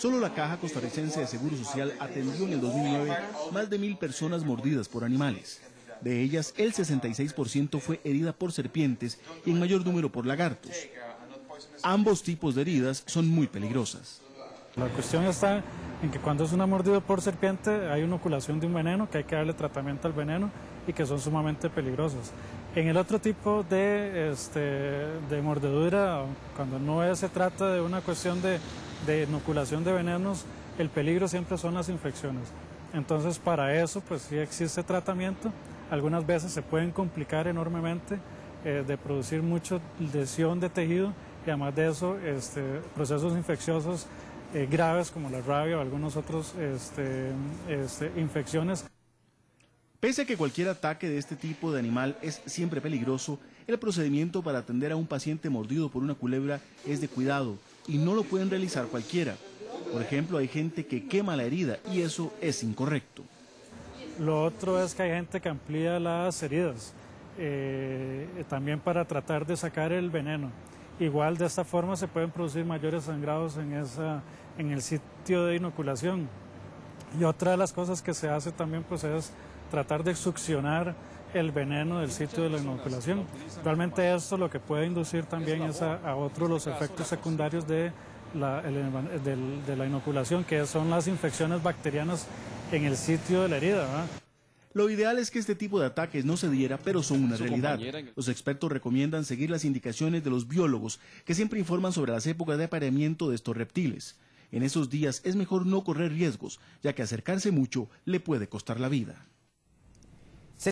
Solo la Caja Costarricense de Seguro Social atendió en el 2009 más de mil personas mordidas por animales. De ellas, el 66% fue herida por serpientes y en mayor número por lagartos. Ambos tipos de heridas son muy peligrosas. La cuestión está en que cuando es una mordida por serpiente hay inoculación de un veneno, que hay que darle tratamiento al veneno y que son sumamente peligrosos. En el otro tipo de, este, de mordedura, cuando no se trata de una cuestión de, de inoculación de venenos, el peligro siempre son las infecciones. Entonces para eso pues sí existe tratamiento, algunas veces se pueden complicar enormemente eh, de producir mucha lesión de tejido y además de eso este, procesos infecciosos eh, graves como la rabia o algunas otras este, este, infecciones. Pese a que cualquier ataque de este tipo de animal es siempre peligroso, el procedimiento para atender a un paciente mordido por una culebra es de cuidado y no lo pueden realizar cualquiera. Por ejemplo, hay gente que quema la herida y eso es incorrecto. Lo otro es que hay gente que amplía las heridas, eh, también para tratar de sacar el veneno. Igual de esta forma se pueden producir mayores sangrados en, esa, en el sitio de inoculación. Y otra de las cosas que se hace también pues es tratar de succionar el veneno del sitio de la inoculación. Realmente esto lo que puede inducir también es a, a otros los efectos secundarios de la, el, de, de la inoculación, que son las infecciones bacterianas en el sitio de la herida. ¿verdad? Lo ideal es que este tipo de ataques no se diera, pero son una realidad. Los expertos recomiendan seguir las indicaciones de los biólogos, que siempre informan sobre las épocas de apareamiento de estos reptiles. En esos días es mejor no correr riesgos, ya que acercarse mucho le puede costar la vida.